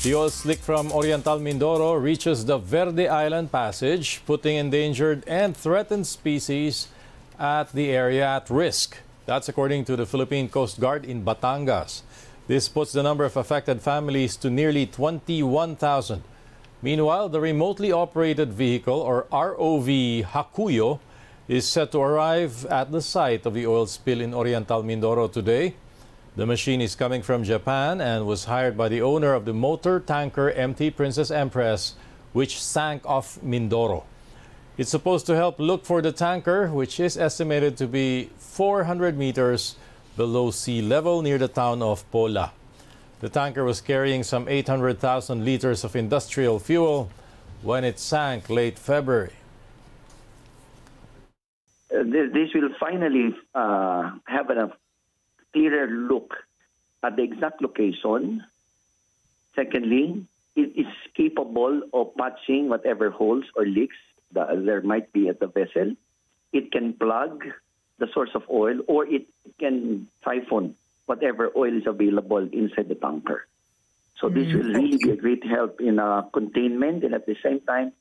The oil slick from Oriental Mindoro reaches the Verde Island Passage, putting endangered and threatened species at the area at risk. That's according to the Philippine Coast Guard in Batangas. This puts the number of affected families to nearly 21,000. Meanwhile, the remotely operated vehicle, or ROV Hakuyo, is set to arrive at the site of the oil spill in Oriental Mindoro today. The machine is coming from Japan and was hired by the owner of the motor tanker MT Princess Empress, which sank off Mindoro. It's supposed to help look for the tanker, which is estimated to be 400 meters below sea level near the town of Pola. The tanker was carrying some 800,000 liters of industrial fuel when it sank late February. Uh, this, this will finally uh, have a clearer look at the exact location. Secondly, it is capable of patching whatever holes or leaks that there might be at the vessel. It can plug the source of oil or it can siphon whatever oil is available inside the tanker. So this will really be a great help in uh, containment and at the same time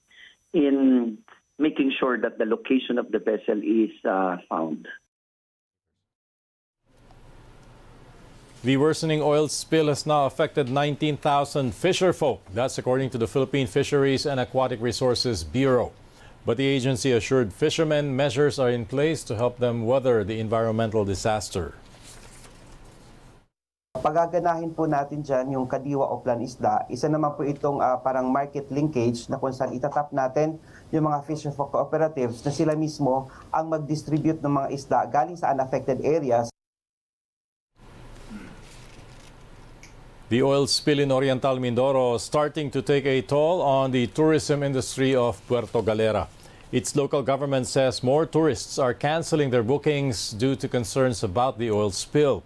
in making sure that the location of the vessel is uh, found. The worsening oil spill has now affected 19,000 fisher folk. That's according to the Philippine Fisheries and Aquatic Resources Bureau. But the agency assured fishermen measures are in place to help them weather the environmental disaster. Pagaganahin po natin dyan yung kadiwa o plan isda. Isa naman po itong ah, parang market linkage na kung saan itatap natin yung mga fisher folk cooperatives na sila mismo ang mag-distribute ng mga isda galing sa unaffected areas The oil spill in Oriental Mindoro starting to take a toll on the tourism industry of Puerto Galera. Its local government says more tourists are canceling their bookings due to concerns about the oil spill.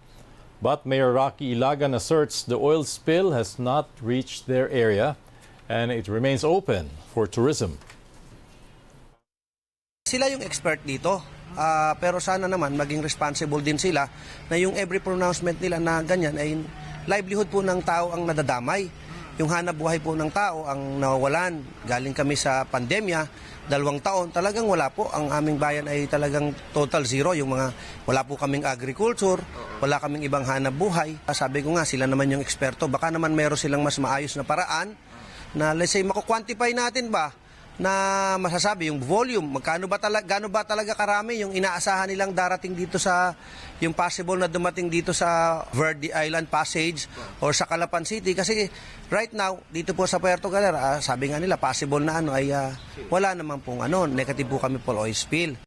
But Mayor Rocky Ilagan asserts the oil spill has not reached their area and it remains open for tourism. Sila yung expert dito. Ah, pero sana naman maging responsible din sila na yung every pronouncement nila na ganyan ay livelihood po ng tao ang nadadamay. Yung hanap buhay po ng tao ang nawawalan. Galing kami sa pandemya, dalawang taon, talagang wala po. Ang aming bayan ay talagang total zero. Yung mga, wala po kaming agriculture, wala kaming ibang hanap buhay. Sabi ko nga, sila naman yung eksperto. Baka naman meron silang mas maayos na paraan na let's say, mako-quantify natin ba na masasabi yung volume, magkano ba talaga gaano ba talaga karami yung inaasahan nilang darating dito sa yung possible na dumating dito sa Verde Island Passage or sa Calapan City kasi right now dito po sa Puerto Galera ah, sabi nga nila possible na ano ay ah, wala naman pong ano negative po kami po oil spill.